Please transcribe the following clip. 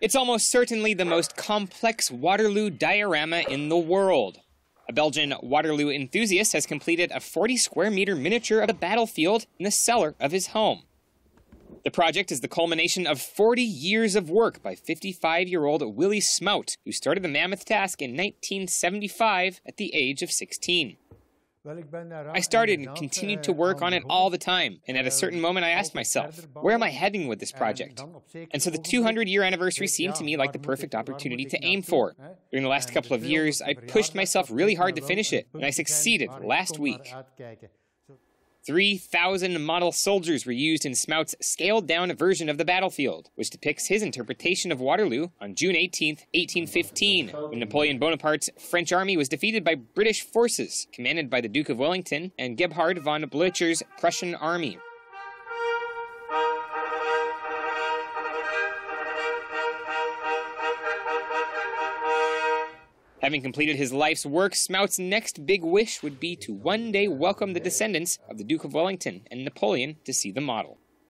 It's almost certainly the most complex Waterloo diorama in the world. A Belgian Waterloo enthusiast has completed a 40 square meter miniature of the battlefield in the cellar of his home. The project is the culmination of 40 years of work by 55 year old Willy Smout, who started the mammoth task in 1975 at the age of 16. I started and continued to work on it all the time, and at a certain moment I asked myself, where am I heading with this project? And so the 200 year anniversary seemed to me like the perfect opportunity to aim for. During the last couple of years, I pushed myself really hard to finish it, and I succeeded last week. 3,000 model soldiers were used in Smout's scaled down version of the battlefield, which depicts his interpretation of Waterloo on June 18, 1815, when Napoleon Bonaparte's French army was defeated by British forces, commanded by the Duke of Wellington and Gebhard von Blücher's Prussian army. Having completed his life's work, Smout's next big wish would be to one day welcome the descendants of the Duke of Wellington and Napoleon to see the model.